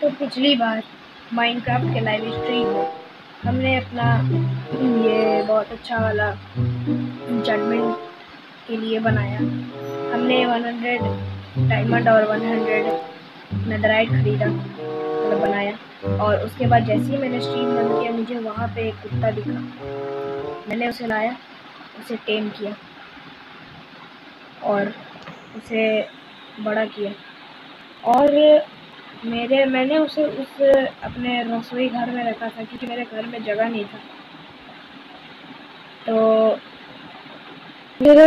तो पिछली बार माइनक्राफ्ट के लाइव स्ट्रीम में हमने अपना ये बहुत अच्छा वाला जजमेंट के लिए बनाया। हमने 100 डायमंड और 100 नेदराइट खरीदा मतलब बनाया। और उसके बाद जैसे ही मैंने स्ट्रीम बंद किया, मुझे वहाँ पे एक कुत्ता दिखा। मैंने उसे लाया, उसे टेम किया और उसे बड़ा किया। और मेरे, मैंने उसे उस, अपने रसोई घर में रखा था, क्योंकि मेरे घर में जगह नहीं था। तो मेरा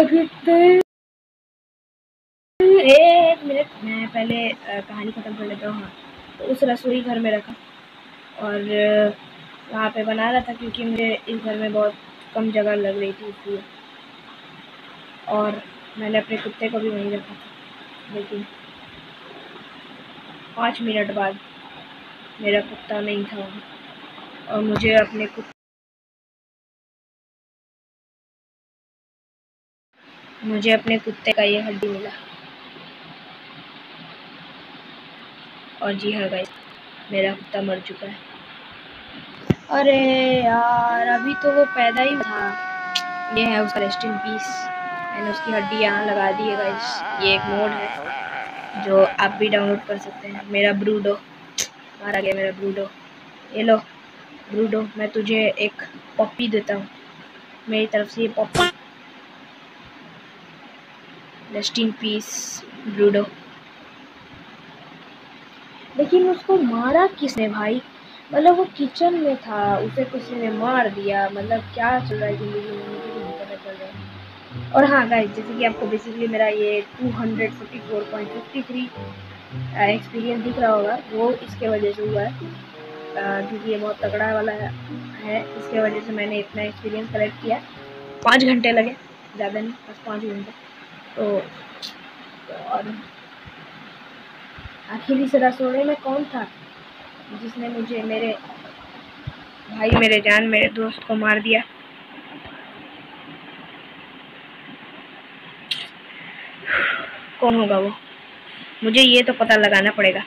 एक मिनट, मैं पहले कहानी ख़त्म कर लेता हूँ हाँ। तो उस रसोई घर में रखा। और, वहाँ पे बना रहा था, क्योंकि मुझे इस घर में बहुत कम जगह लग रही थी, इसलिए। और मैंने अपने कुत्ते को भी वहीं रखा था, लेकिन पाँच मिनट बाद मेरा कुत्ता नहीं था और मुझे अपने कुत्ते मुझे अपने कुत्ते का ये हड्डी मिला। और जी हाँ गाइस मेरा कुत्ता मर चुका है। अरे यार, अभी तो वो पैदा ही था। ये है उसका रेस्ट इन पीस मैंने उसकी हड्डी यहाँ लगा दी है गाइस ये एक मोड है। जो आप भी डाउनलोड कर सकते हैं। मेरा ब्रूडो मारा गया मेरा ब्रूडो ये लो। ब्रूडो मैं तुझे एक पॉपी देता हूँ। मेरी तरफ़ से ये पॉपी रेस्ट पीस ब्रूडो लेकिन उसको मारा किसने भाई? मतलब वो किचन में था, उसे किसी ने मार दिया। मतलब क्या चल रहा है ज़िंदगी में? और हाँ गाइस जैसे कि आपको बेसिकली मेरा ये 254.53 एक्सपीरियंस दिख रहा होगा वो इसके वजह से हुआ है। क्योंकि ये बहुत तगड़ा वाला है, है इसके वजह से मैंने इतना एक्सपीरियंस कलेक्ट किया। पाँच घंटे लगे ज़्यादा नहीं बस पाँच घंटे। तो और आखिर इस रसोड़े में कौन था जिसने मुझे मेरे भाई मेरे जान मेरे दोस्त को मार दिया? कौन होगा वो? मुझे ये तो पता लगाना पड़ेगा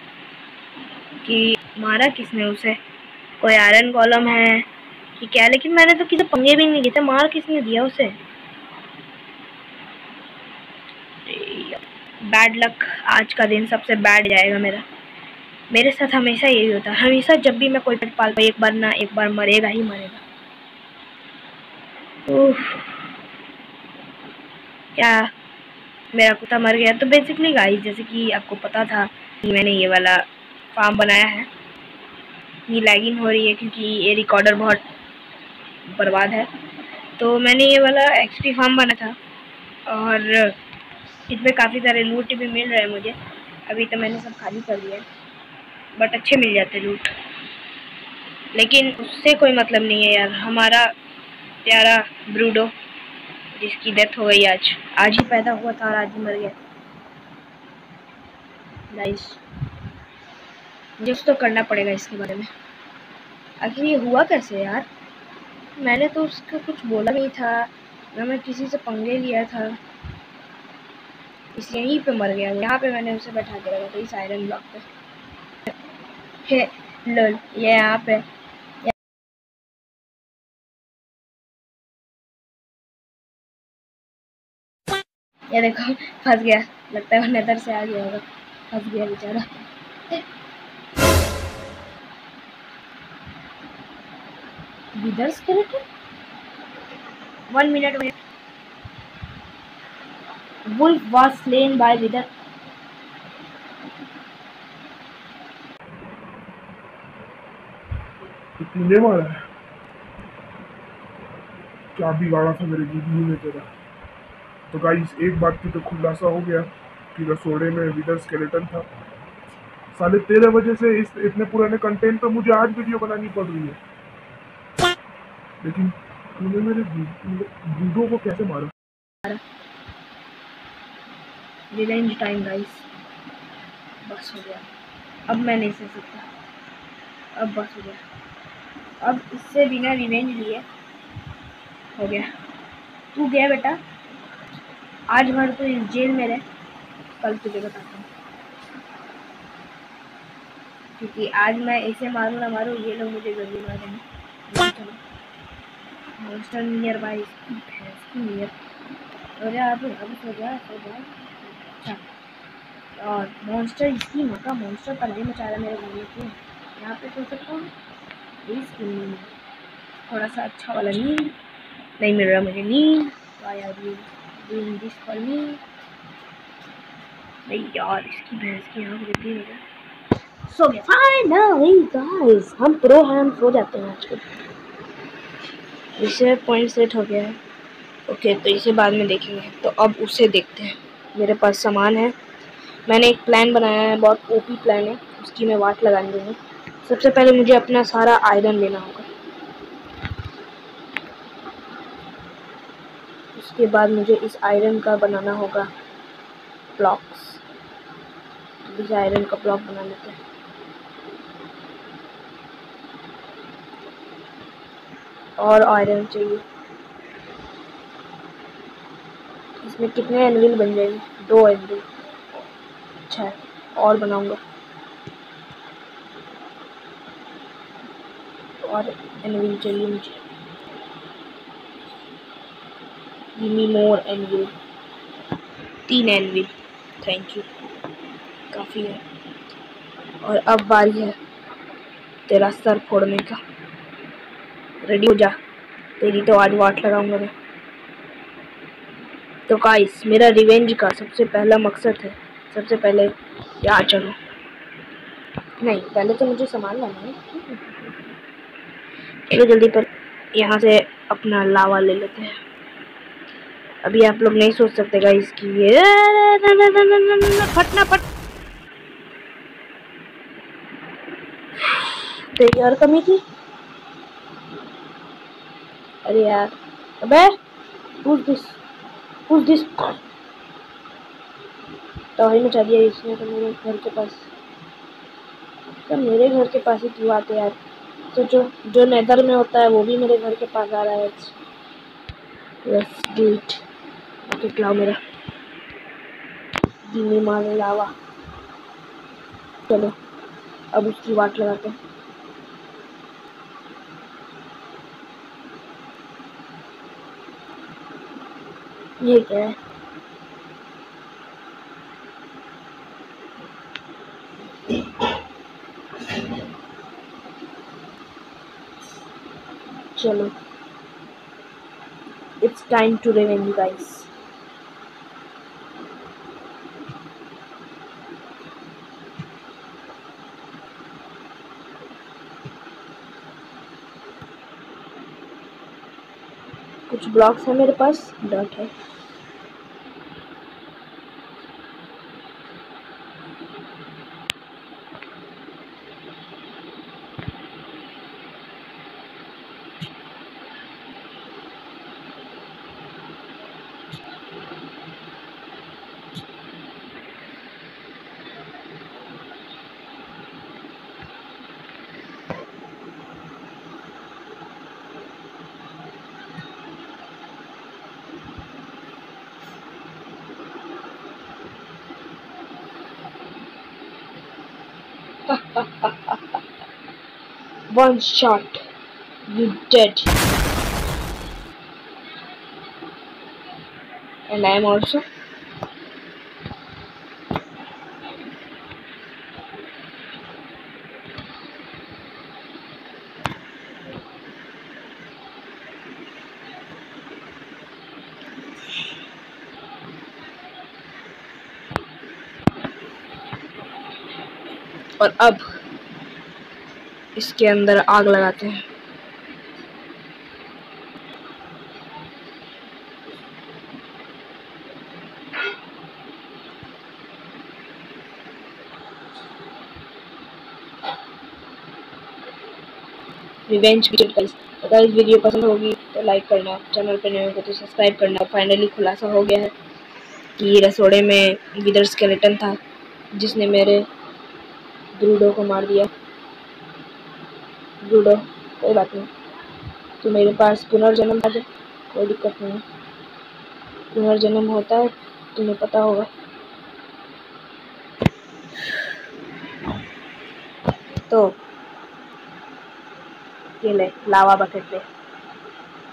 कि मारा किसने उसे। कोई आयरन कॉलम है कि क्या? लेकिन मैंने तो किसी पंगे भी नहीं किए मार किसने दिया उसे? बैड लक आज का दिन सबसे बैड जाएगा मेरा। मेरे साथ हमेशा यही होता है। हमेशा जब भी मैं कोई पेट पालता एक बार ना, एक बार मरेगा ही मरेगा। क्या मेरा कुत्ता मर गया। तो बेसिकली गाइस जैसे कि आपको पता था कि मैंने ये वाला फार्म बनाया है। ये लैगिंग हो रही है क्योंकि ये रिकॉर्डर बहुत बर्बाद है। तो मैंने ये वाला एक्सपी फार्म बना था और इसमें काफ़ी सारे लूट भी मिल रहे हैं मुझे। अभी तो मैंने सब खाली कर दिया बट अच्छे मिल जाते लूट लेकिन उससे कोई मतलब नहीं है यार। हमारा प्यारा ब्रूडो जिसकी डेथ हो गई आज। आज ही पैदा हुआ था और आज ही मर गया। नाइस मुझे तो करना पड़ेगा इसके बारे में। आखिर ये हुआ कैसे यार? मैंने तो उसका कुछ बोला नहीं था। ना मैं किसी से पंगे लिया था। इस यहीं पे मर गया। यहाँ पे मैंने उसे बैठा के रखा था इस आयरन ब्लॉक पे। लल, ये यहाँ पे। ये देखो, फंस गया। लगता है वो नदर से आ गया होगा। फंस गया बेचारा। Wither skeleton one minute wait wolf was slain by wither. तूने मारा है? क्या बिगाड़ा था मेरे वीडियो में तेरा? तो गाइस एक बात की तो खुलासा हो गया कि रसोड़े में विदर स्केलेटन था। साले तेरह वजह से इस इतने पुराने कंटेंट पे मुझे आज वीडियो बनानी पड़ रही है। लेकिन तूने मेरे वीडियो को कैसे मारा? रिवेंज टाइम गाइस बस हो गया। अब मैं नहीं सह सकता। अब बस हो गया। अब इससे बिना रिवेंज लिए हो गया। तू गया बेटा। आज भर तो इस जेल में रहे। कल तुझे बताता हूँ। क्योंकि आज मैं ऐसे मारूँ ना मारूँ, ये लोग मुझे जल्दी चलो monster near by near so so अच्छा और मॉन्स्टर इसकी मका मॉन्स्टर तल्ले मचा रहा मेरे में क्यों यहाँ पे सो सकता हूँ? इसकी नींद थोड़ा सा अच्छा वाला नींद। नहीं मिल रहा मुझे नींद। आँख जल्दी हो। गया सो गया। फाइनली गाइस हम प्रो हैं हम जाते हैं इसे पॉइंट सेट हो गया है। ओके तो इसे बाद में देखेंगे। तो अब उसे देखते हैं। मेरे पास सामान है। मैंने एक प्लान बनाया है, बहुत ओपी प्लान है। उसकी मैं वाट लगाने दूँगी सबसे पहले मुझे अपना सारा आयरन लेना होगा। उसके बाद मुझे इस आयरन का बनाना होगा। ब्लॉक्स इस आयरन का ब्लॉक बना लेते हैं। और आयरन चाहिए। इसमें कितने एनविल बन जाएँगे? दो एनविल अच्छा और बनाऊँगा। और एनविल चाहिए मुझे। गिमी मोर एनविल तीन एनविल थैंक यू काफ़ी है और अब बारी है तेरा सर फोड़ने का। रेडी हो जा। तेरी तो आज वाट लगाऊँगा मैं। तो गाइस मेरा रिवेंज का सबसे पहला मकसद है। सबसे पहले यहाँ चलो। नहीं, पहले तो मुझे सामान लाना है। चलो जल्दी पर यहाँ से अपना लावा ले लेते हैं। अभी आप लोग नहीं सोच सकते गाइस कि ये फटना, फट। तेरी और कमी थी? अरे यार, अबे who's this? Who's this? तो ही मचा दिया इसने तो मेरे घर के पास। तो मेरे घर के पास ही क्यों आते यार। तो जो जो नेदर में होता है, वो भी मेरे घर के पास आ रहा है। यस डू इट लाओ मेरा। धीमी मार लावा। चलो, अब उसकी वाट लगाते हैं। ये क्या है? चलो। It's time to revenge guys कुछ ब्लॉक्स है मेरे पास डॉट है। One shot, you dead. And I am also. और अब इसके अंदर आग लगाते हैं। रिवेंज अगर इस वीडियो पसंद होगी तो लाइक करना चैनल पर नए हो तो सब्सक्राइब करना। फाइनली खुलासा हो गया है कि रसोड़े में विदर स्केलेटन था, जिसने मेरे ब्रूडो को मार दिया। ब्रूडो कोई बात नहीं। तो मेरे पास पुनर्जन्म आ जाए कोई दिक्कत नहीं। पुनर्जन्म होता है, तुम्हें पता होगा। तो ये ले, लावा बकेट ले।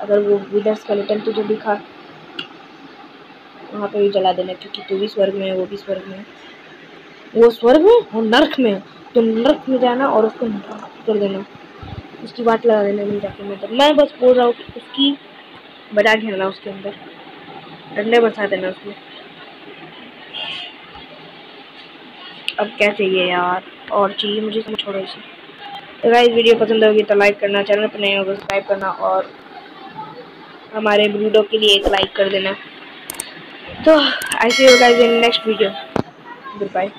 अगर वो विदर स्केलेटन तुझे दिखा, वहाँ पे भी जला देना, क्योंकि तू भी स्वर्ग में है, वो भी स्वर्ग में वो स्वर्ग में और नर्क में तो नर्क में जाना और उसको कर देना। उसकी बात लगा देना नहीं जाके मैं तो। मैं बस बोल रहा हूँ कि उसकी बजा घेरना उसके अंदर। डंडे बसा देना उसमें। अब क्या चाहिए यार? और चाहिए मुझे समझ छोड़ो इसे। तो गाइस वीडियो पसंद होगी तो लाइक करना, चैनल पर नए होगा सब्सक्राइब करना और हमारे वीडियो के लिए एक लाइक कर देना। तो आई ऐसे होगा नेक्स्ट वीडियो गुड बाय